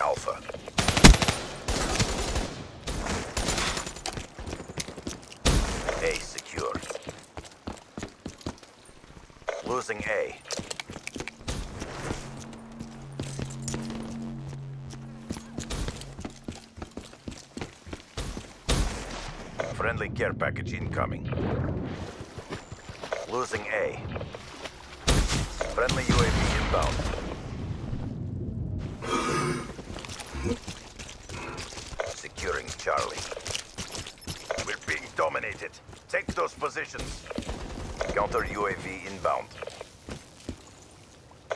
Alpha. A secured. Losing A. Friendly care package incoming. Losing A. Friendly UAV inbound. Securing Charlie. We're being dominated. Take those positions. Counter UAV inbound.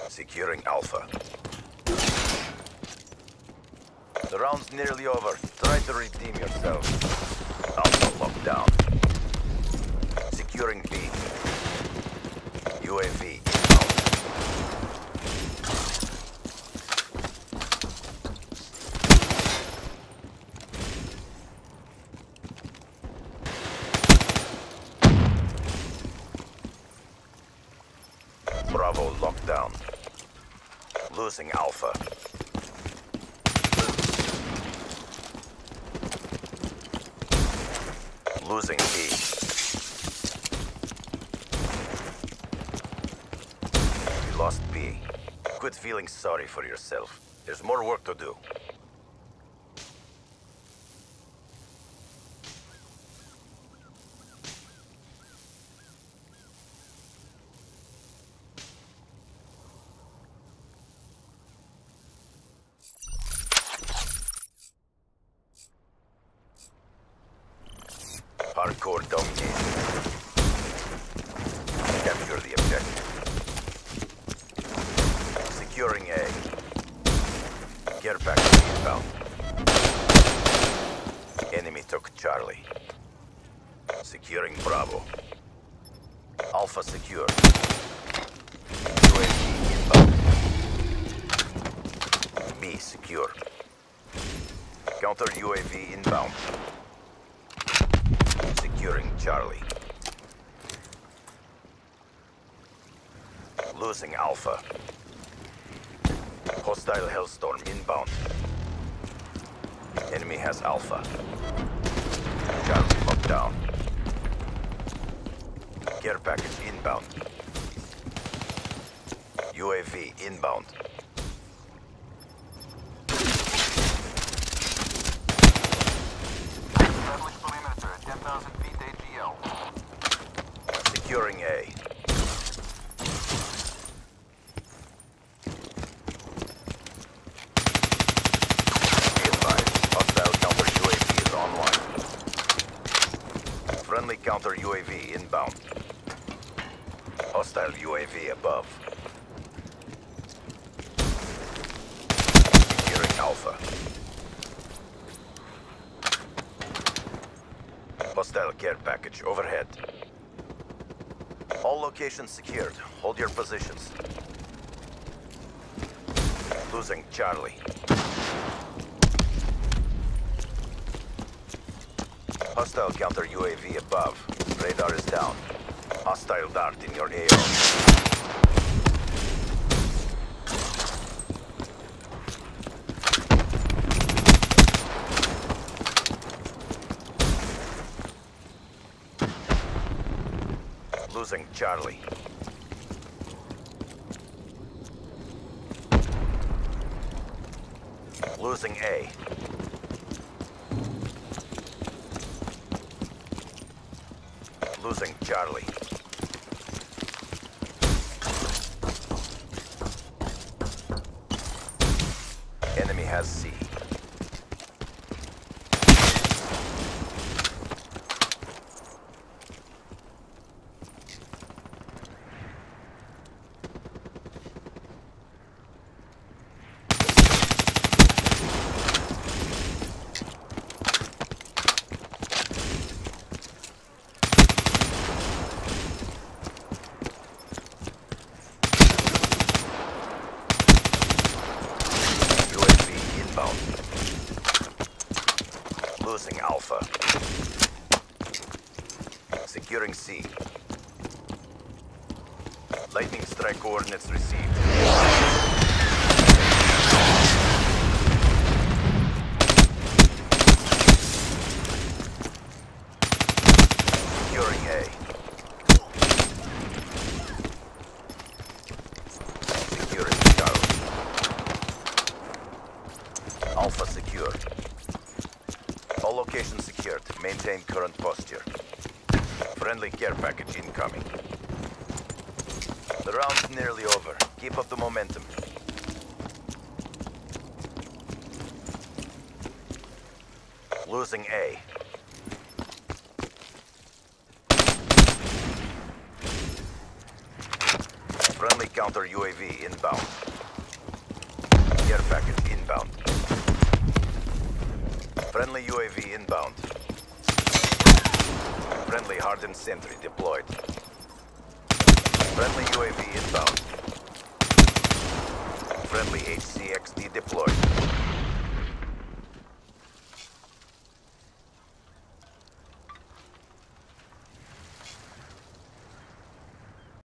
Securing Alpha. The round's nearly over. Try to redeem yourself. Alpha locked down. Securing B. UAV inbound. Bravo locked down. Losing Alpha. Losing B. Lost B. Quit feeling sorry for yourself. There's more work to do. Hardcore domination. Capture the objective. Securing A. Care package inbound. Enemy took Charlie. Securing Bravo. Alpha secure. UAV inbound. B secure. Counter UAV inbound. Securing Charlie. Losing Alpha. Hostile Hellstorm inbound. Enemy has Alpha. Charlie locked down. Care package inbound. UAV inbound. Securing A. Be advised, hostile counter UAV is online. Friendly counter UAV inbound. Hostile UAV above. Securing Alpha. Hostile care package overhead. All locations secured. Hold your positions. Losing Charlie. Hostile counter UAV above. Radar is down. Hostile dart in your AO. Losing Charlie. Losing A. Losing Charlie. Enemy has C. UAV inbound. Losing Alpha. Securing C. Lightning strike coordinates received. Alpha secure. All locations secured. Maintain current posture. Friendly care package incoming. The round's nearly over. Keep up the momentum. Losing A. Friendly counter UAV inbound. Care package inbound. Friendly UAV inbound. Friendly hardened sentry deployed. Friendly UAV inbound. Friendly HCXD deployed.